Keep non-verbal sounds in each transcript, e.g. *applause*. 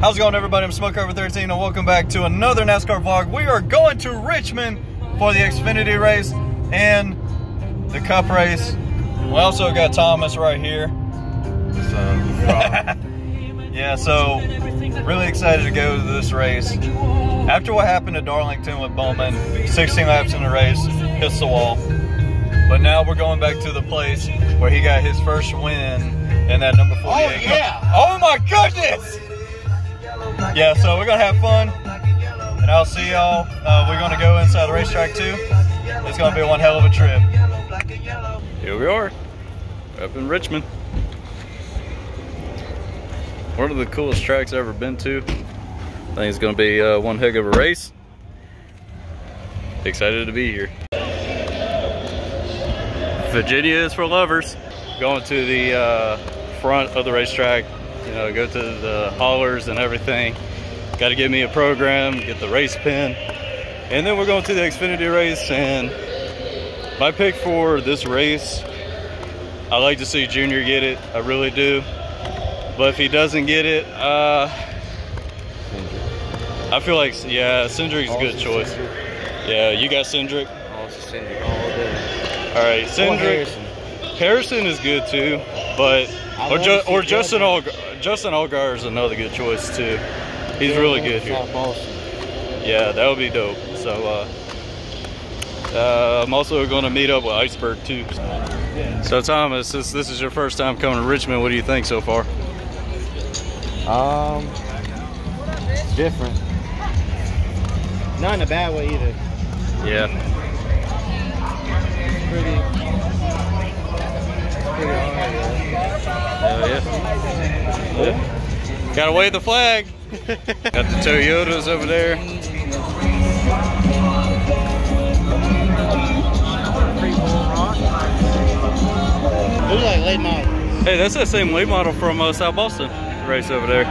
How's it going, everybody? I'm SmokeCarbon 13, and welcome back to another NASCAR vlog. We are going to Richmond for the Xfinity race and the Cup race. We also got Thomas right here. So, *laughs* yeah, so really excited to go to this race. After what happened to Darlington with Bowman, 16 laps in the race, hits the wall. But now we're going back to the place where he got his first win in that number 48. Oh, yeah. Oh my goodness! Yeah, so we're gonna have fun, and I'll see y'all. Uh, we're gonna go inside the racetrack too. It's gonna be one hell of a trip. Here we are, up in Richmond. One of the coolest tracks I've ever been to. I think it's gonna be uh, one heck of a race. Excited to be here. Virginia is for lovers. Going to the uh, front of the racetrack, you know, go to the haulers and everything. Got to get me a program, get the race pin. And then we're going to the Xfinity race and my pick for this race, I like to see Junior get it, I really do. But if he doesn't get it, uh, I feel like, yeah, Cindric's a good choice. Yeah, you got Cindric? Also Cindric all day. All right, Cindric. Harrison. Harrison is good too, but I or, ju- or Justin Justin. Justin Allgaier is another good choice too. He's really good here. Boston. Yeah, that would be dope. So uh, uh, I'm also going to meet up with Iceberg too. So Thomas, this this is your first time coming to Richmond. What do you think so far? Um, it's different. Not in a bad way either. Yeah. It's pretty. It's pretty. Hell yeah. Yeah. Gotta wave the flag. *laughs* Got the Toyotas over there. Looks like late model. Hey, that's that same late model from uh, South Boston race over there.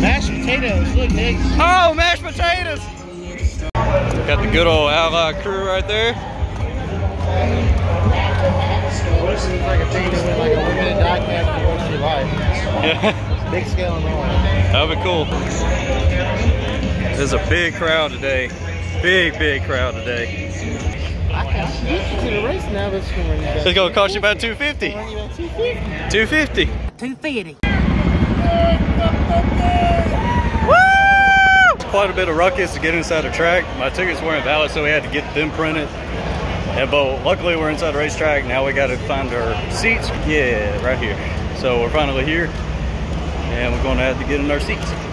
Mashed potatoes. Look, Nick. Oh, mashed potatoes! Got the good old Ally crew right there. What if like a thing like a limited die for the rest of your life? *laughs* Yeah, Big scale and all. That'll be cool. There's a big crowd today. Big, big crowd today. I can get you to the race now, but it's gonna run you about. It's gonna cost you about 250. Run you about 250. 250. 250. Woo! Quite a bit of ruckus to get inside the track. My tickets weren't valid, so we had to get them printed. And but luckily we're inside the racetrack. Now we got to find our seats. Yeah, right here. So we're finally here, and we're going to have to get in our seats.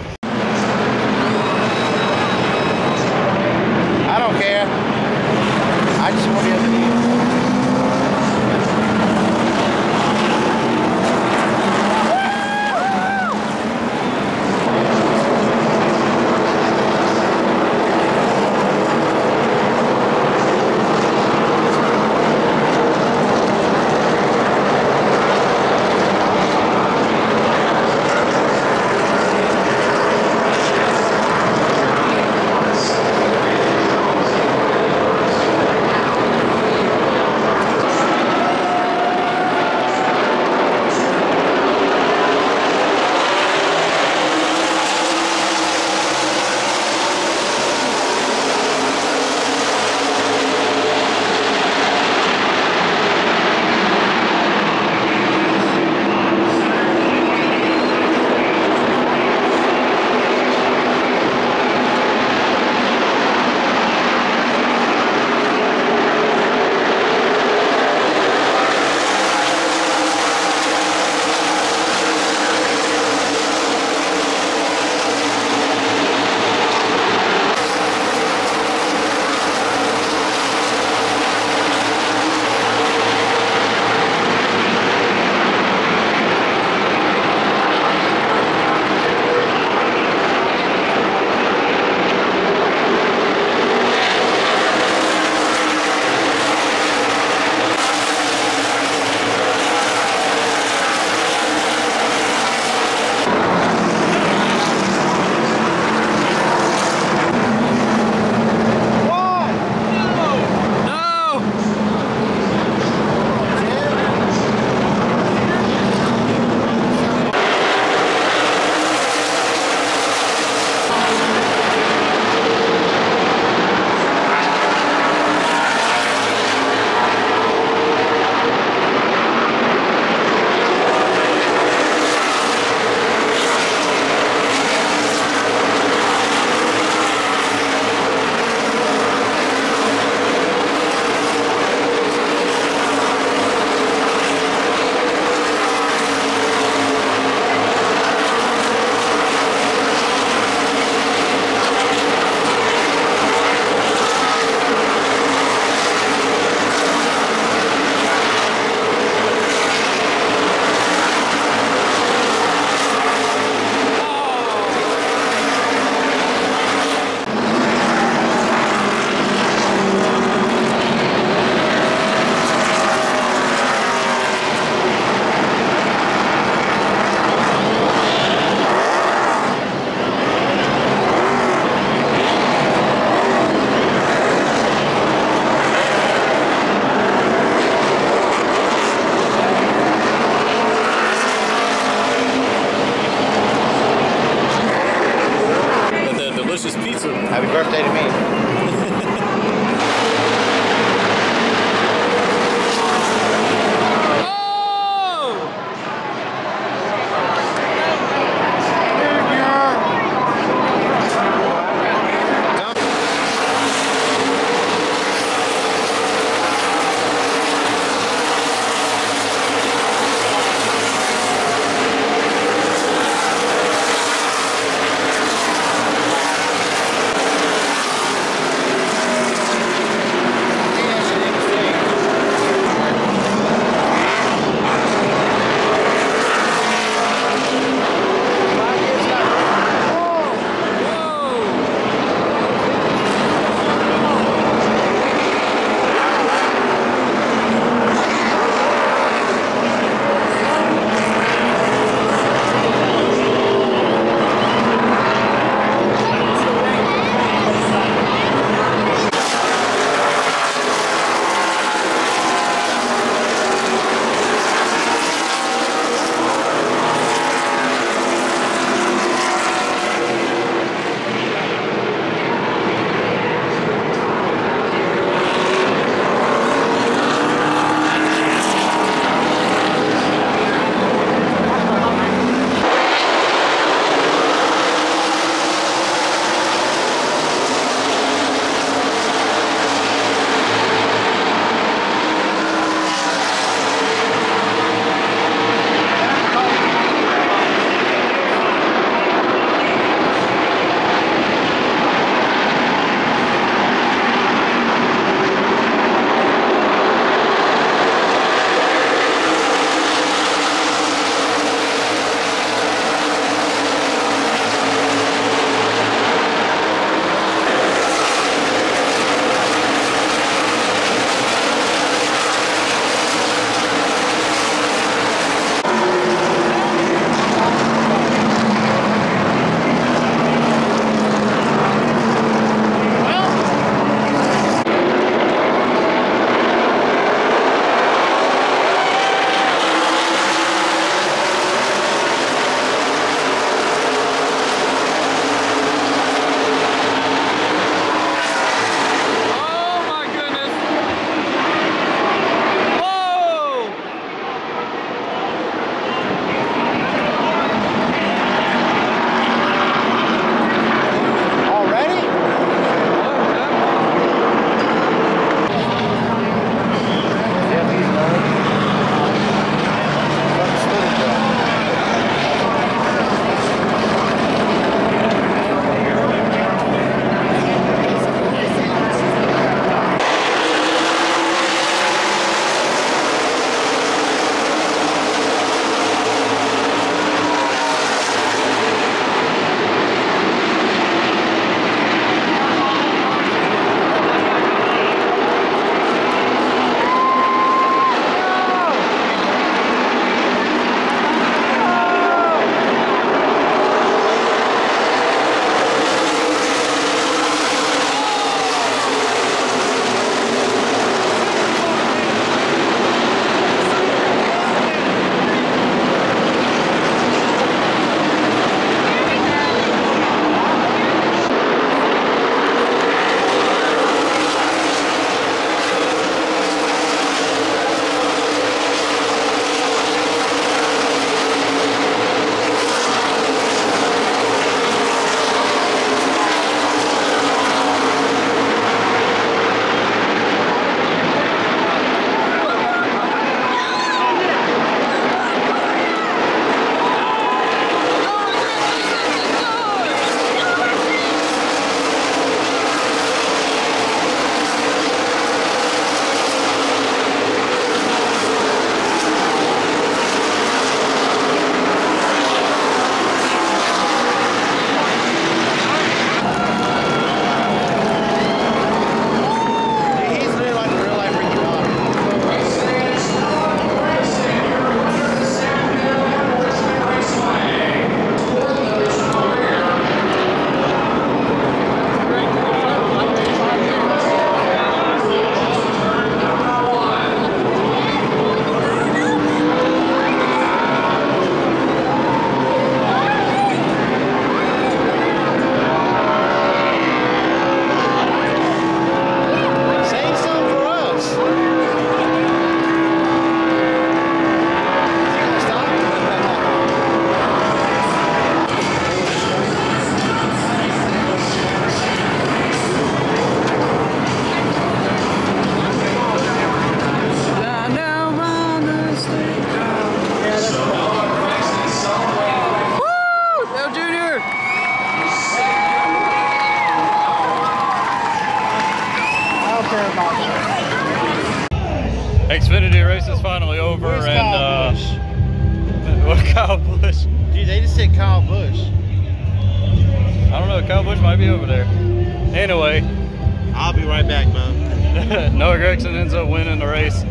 I'll be right back, man. *laughs* Noah Gragson ends up winning the race.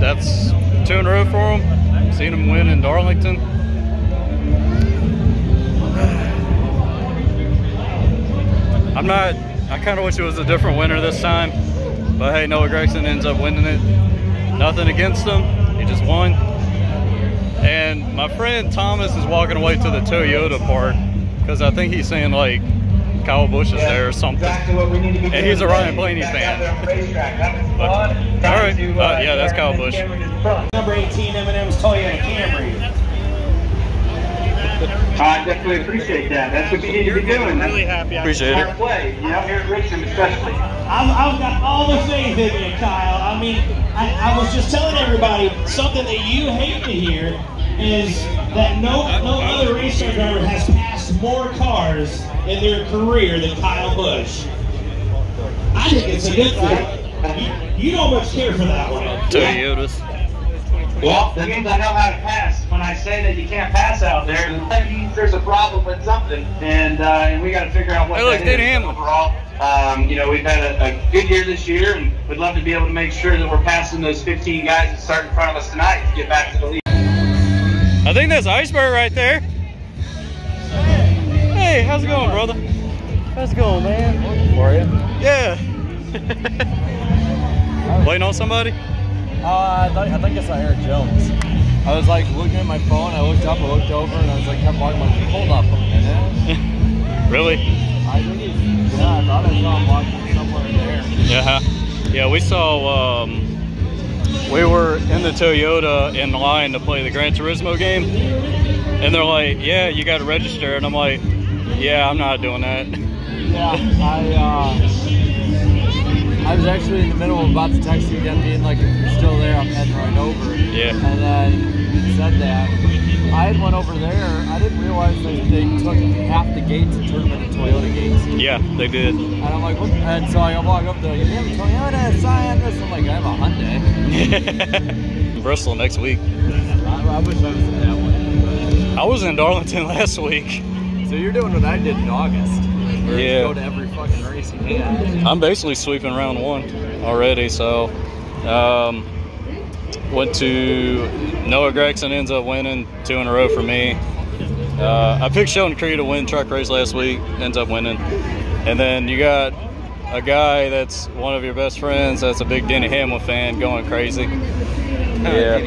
That's two in a row for him. Seen him win in Darlington. *sighs* I'm not. I kind of wish it was a different winner this time, but hey, Noah Gragson ends up winning it. Nothing against him. He just won. And my friend Thomas is walking away to the Toyota part because I think he's saying like Kyle Busch is there or something. And he's a Ryan Blaney fan. But- all right. Uh, yeah, that's Kyle Busch. Number 18 M&M's Toyota Camry. I definitely appreciate that. That's what you need to be doing. That's Really happy. I Appreciate fair it. play. You know, here at Richmond especially. I've, I've got all the faith in you, Kyle. I mean, I, I was just telling everybody something that you hate to hear is that no no other race car driver has passed more cars in their career than Kyle Busch. I think it's a good thing. You, you don't much care for that one. Toyotas. Well, that means I know how to pass. When I say that you can't pass out there, that means there's a problem with something, and uh, and we got to figure out what Hey, look, that Denny is. Hamlin. Overall, um, you know, we've had a, a good year this year, and we'd love to be able to make sure that we're passing those 15 guys that start in front of us tonight to get back to the lead. I think that's Iceberg right there. Hey, how's it going, brother? How's it going, man? For you? Yeah. *laughs* Waiting on somebody? Uh, I, thought, I think I saw Erik Jones. I was like looking at my phone. I looked up, I looked over, and I was like, kept walking. Like, hold up a minute. *laughs* really? I think he's. Yeah, I thought I saw him walking somewhere there. Yeah. Yeah, we saw. Um, we were in the Toyota in line to play the Gran Turismo game, and they're like, "Yeah, you got to register," and I'm like, "Yeah, I'm not doing that." Yeah, I. Uh, I was actually in the middle of about to text you again, being like, if you're still there, I'm heading right over. Yeah. And then you said that. I had went over there. I didn't realize that they took half the gates and turned them into Toyota gates. Yeah, they did. And I'm like, what? And so I walk up there, you have a Toyota, Scion, this. I'm like, I have a Hyundai. *laughs* Bristol next week. I, I wish I was in that one. I was in Darlington *laughs* last week. So you're doing what I did in August. Yeah. Go to every fucking race you can. I'm basically sweeping round one already. So, um, went to Noah Gragson ends up winning two in a row for me. Uh, I picked Sheldon Creed to win truck race last week, ends up winning. And then you got a guy that's one of your best friends that's a big Denny Hamlin fan going crazy. *laughs* Yeah,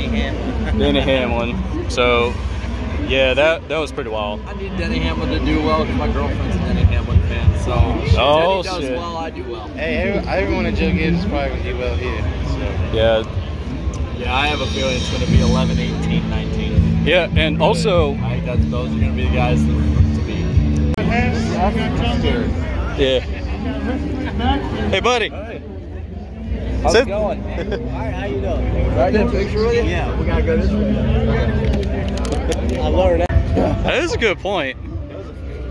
Denny Hamlin. So, yeah, that that was pretty wild. I need Denny Hamlin to do well because my girlfriend's a Denny Hamlin fan. So oh, if Oh, Denny does shit. well, I do well. Hey, every- everyone at Joe Gibbs is probably going to do well here. So. Yeah, Yeah, I have a feeling it's going to be 11, 18, 19. yeah, and also, I think that's, those are going to be the guys to, to beat. yeah. Hey, buddy. How's it going, man? *laughs* All right, how you doing? Can I get a picture with you? Yeah, we got to go this way. I learned that. That is a good point.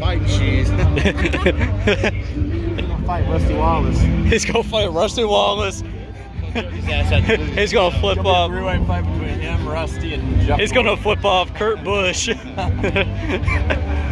Fighting shoes. *laughs* Fight Rusty Wallace. He's gonna fight Rusty Wallace. *laughs* He's gonna flip off. Three-way fight between him, Rusty, and Jeff. He's gonna flip off Kurt Busch. *laughs*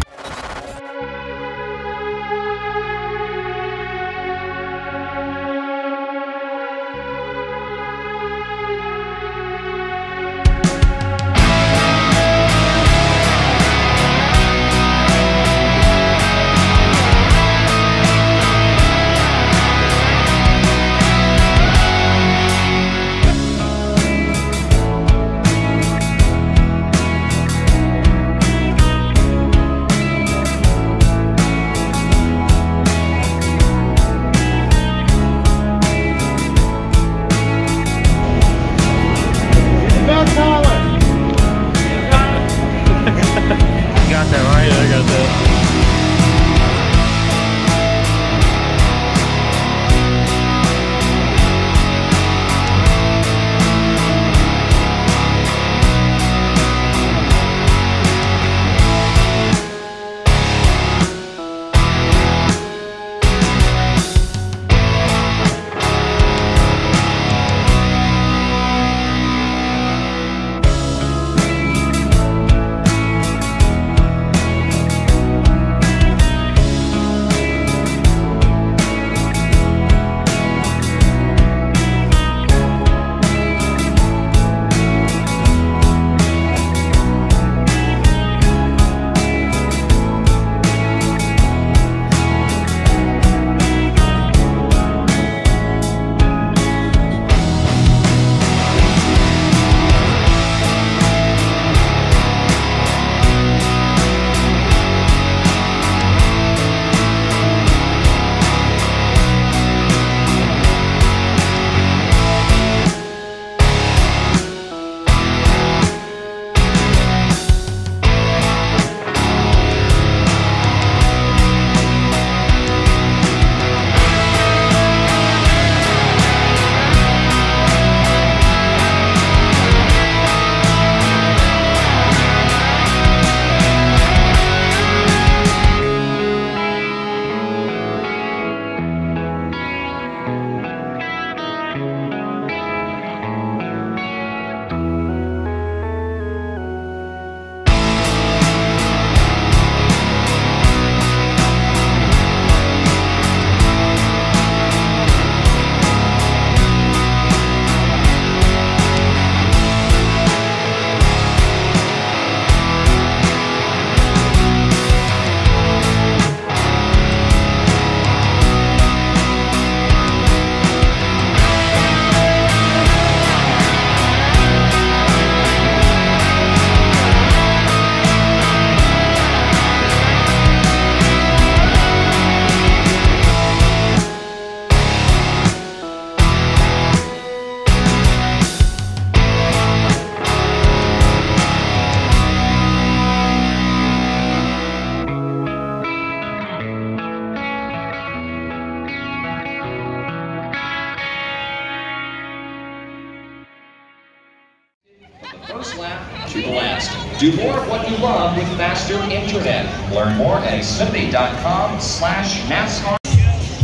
Do more of what you love with faster internet. Learn more at xfinity.com slash NASCAR.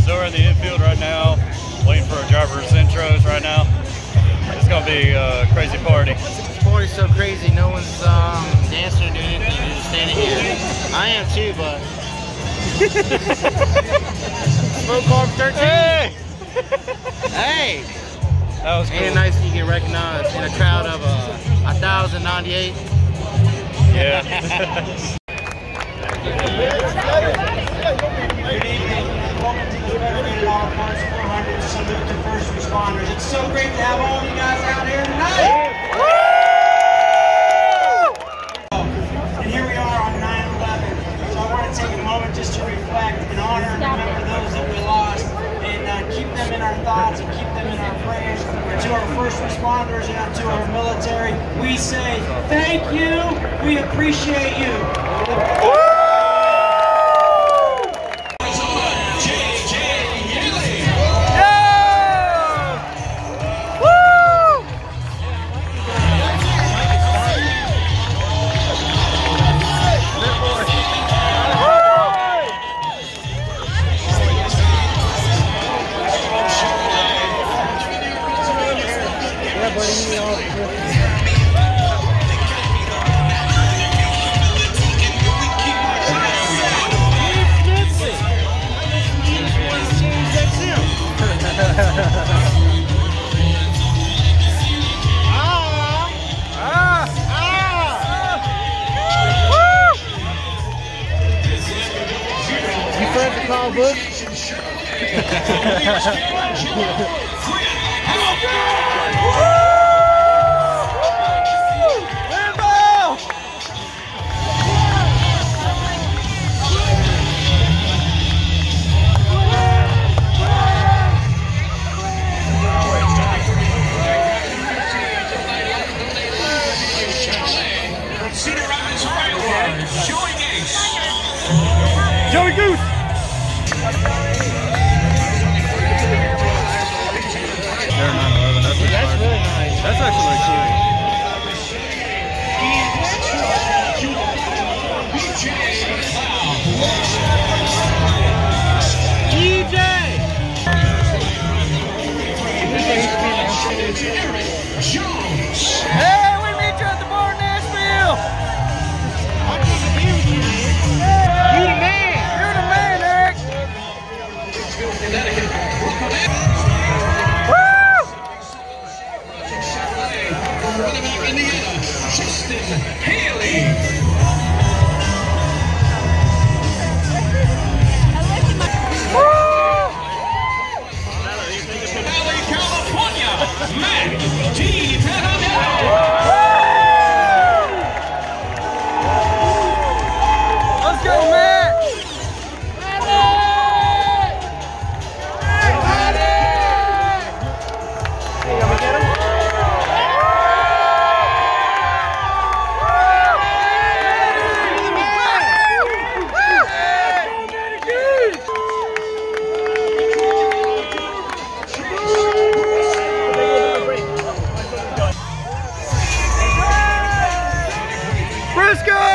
So we're in the infield right now, waiting for our driver's intros right now. It's gonna be a crazy party. This party's so crazy, no one's um, dancing or doing anything, they're just standing here. I am too, but. *laughs* SmokeCarbon 13. Hey! Hey! That was cool. Ain't it nice when you get recognized in a crowd of uh, 1,098? Yeah. Good evening. Welcome to the Federated Auto Parts 400 Salute to First Responders. It's so great to have all of you guys out here tonight. And here we are on 9/11. So I want to take a moment just to reflect and honor and remember those that we lost and uh, keep them in our thoughts and keep them in our prayers. And to our first responders and to our military, we say thank you. We appreciate you. You Briscoe! Briscoe!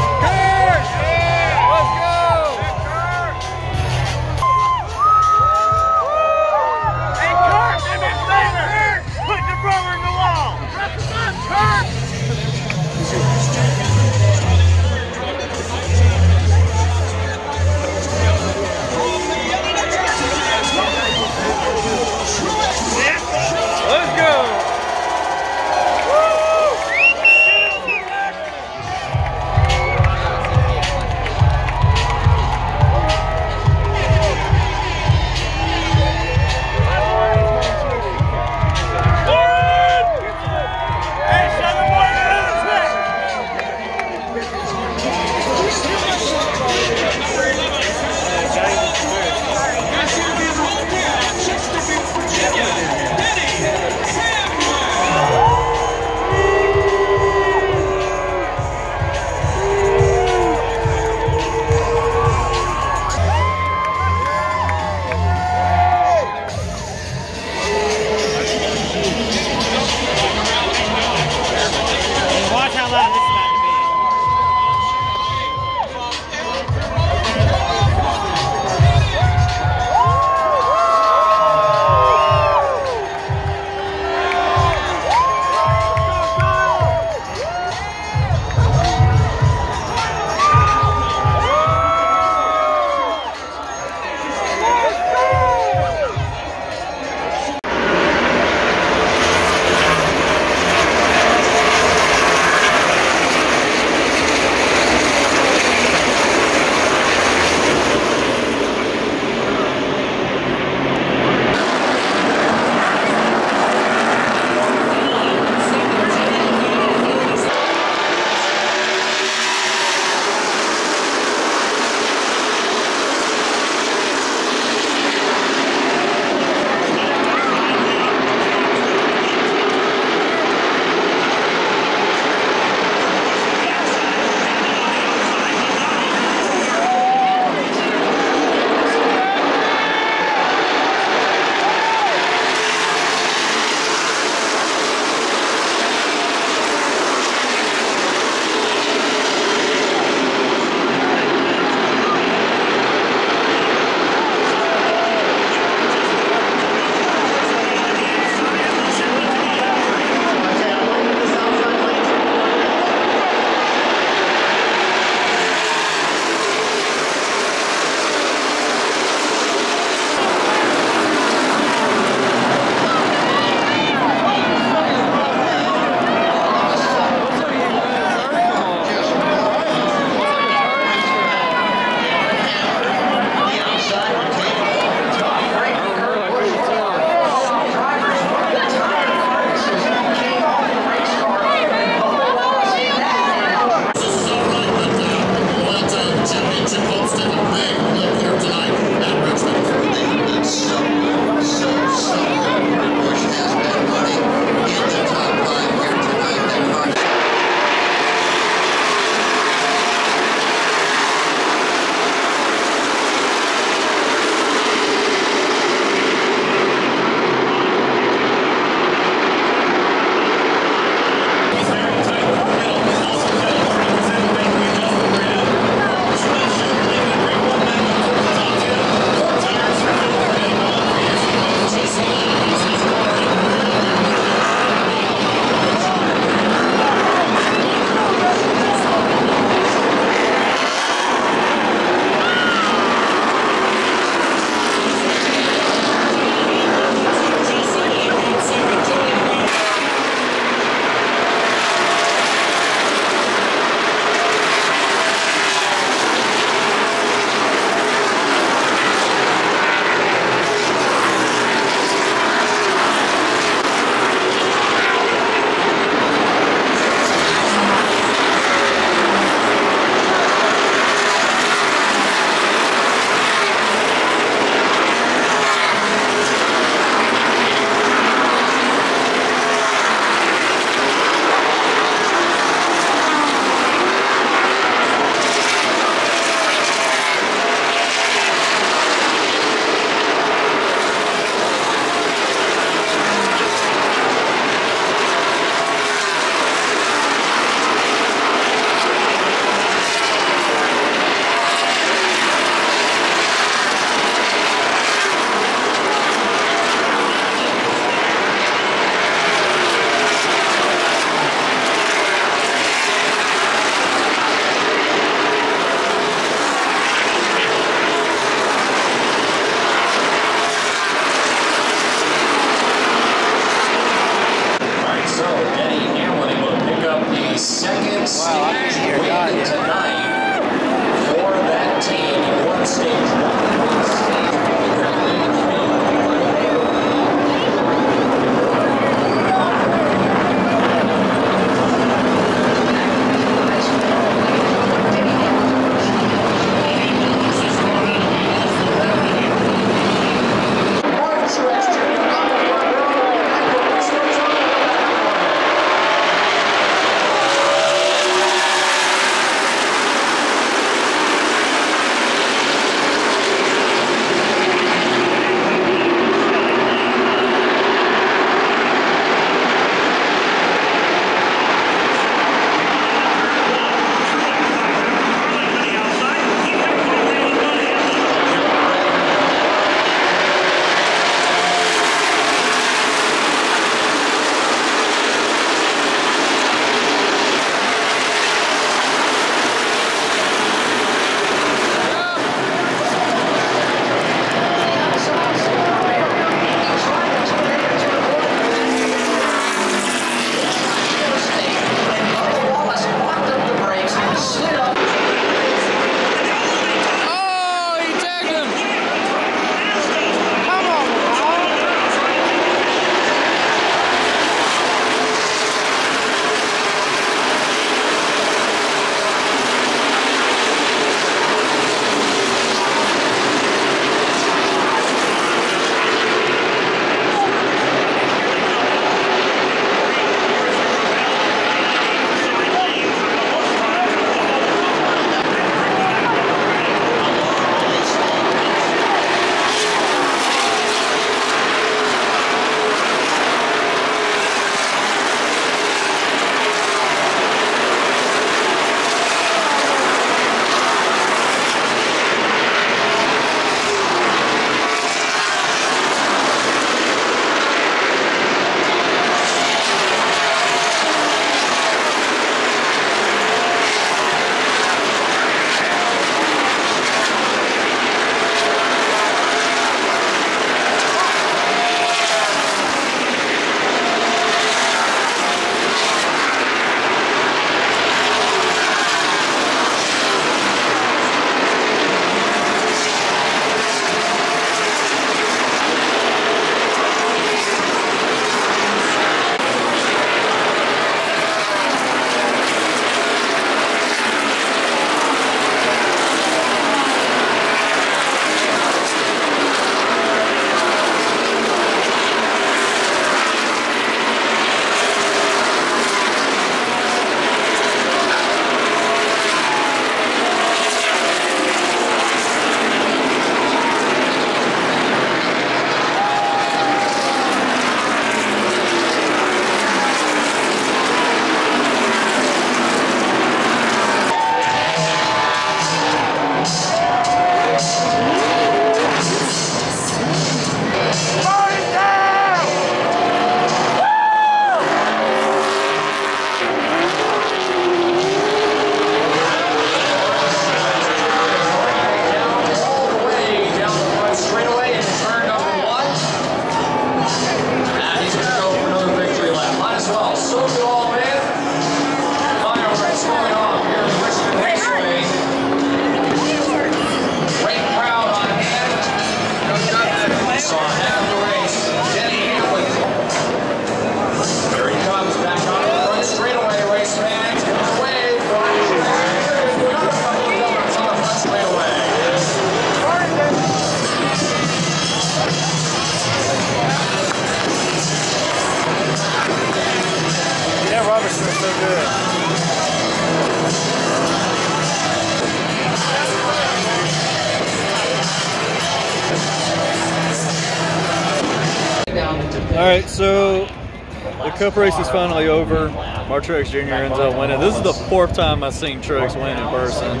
Cup race is finally over. Mark Truex Jr. ends up winning. This is the fourth time I've seen Truex win in person.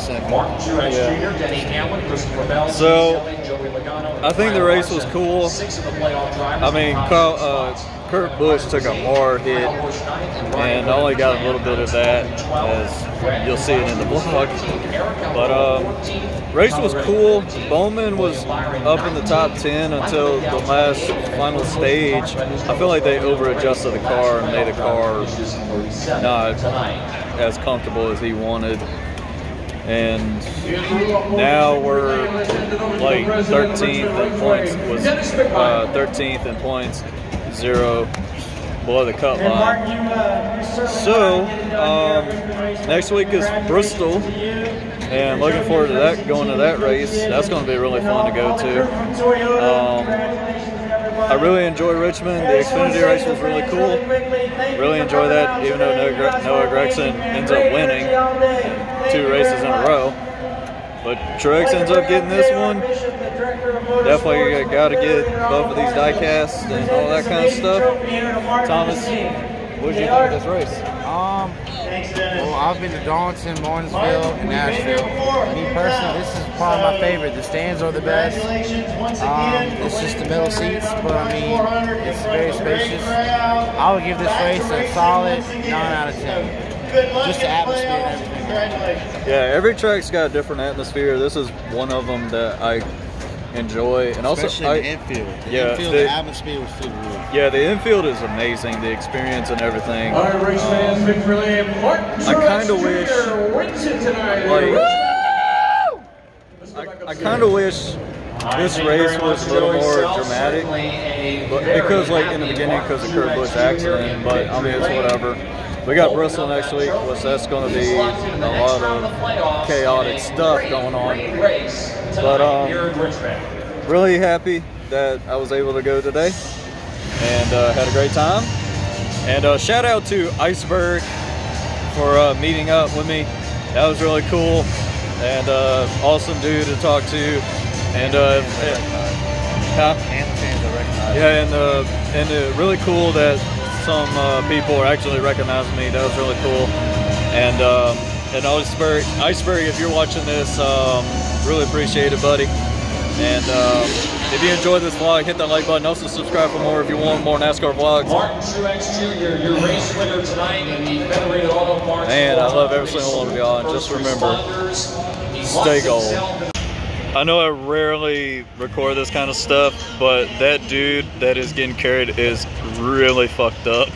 Second. Yeah. So, I think the race was cool. I mean, uh, Kurt Busch took a hard hit, and only got a little bit of that, as you'll see it in the vlog. But um, race was cool. Bowman was up in the top 10 until the last final stage. I feel like they over-adjusted the car and made the car not as comfortable as he wanted. And now we're like 13th in points was uh, 13th in points, zero below the cut line. So um, next week is Bristol, and looking forward to that. Going to that race, that's going to be really fun to go to. Um, I really enjoy Richmond. The Xfinity race was really cool. Really enjoy that, even though Noah Gragson ends up winning two races in a row. But Truex ends up getting this one. Definitely got to get both of these die casts and all that kind of stuff. Thomas, what did you think of this race? Um, well, I've been to Darlington, Martinsville, and Nashville. Me personally, this is probably my favorite. The stands are the best. Um, it's just the middle seats, but I mean, it's very spacious. I would give this race a solid 9 out of 10. Just the atmosphere and everything. Yeah, every track's got a different atmosphere. This is one of them that I enjoy, and also Especially I, the infield. The yeah, infield, the- the, atmosphere was through the roof. yeah, the infield is amazing. The experience and everything. All right, race fans, um, Vic Verlaine, Martin I Truex kinda wish- wins it tonight. Like, I, I kind of wish this race was a little more dramatic, but because like in the beginning because of Kurt Busch accident. But I mean, it's whatever. We got Bristol next week, which that's going to be a lot of chaotic stuff going on. But um, really happy that I was able to go today and uh, had a great time. And uh, shout out to Iceberg for uh, meeting up with me. That was really cool and uh, awesome dude to talk to. And uh, huh? yeah, and uh, and uh, really cool that some uh, people are actually recognizing me. That was really cool. And um, and Iceberg, Iceberg, if you're watching this, um, really appreciate it, buddy. And um, if you enjoyed this vlog, hit that like button. Also subscribe for more if you want more NASCAR vlogs. Martin Truex Jr., your race winner tonight in the Federated Auto Parts. Man, I love every single one of y'all, and just remember, stay gold. I know I rarely record this kind of stuff, but that dude that is getting carried is really fucked up.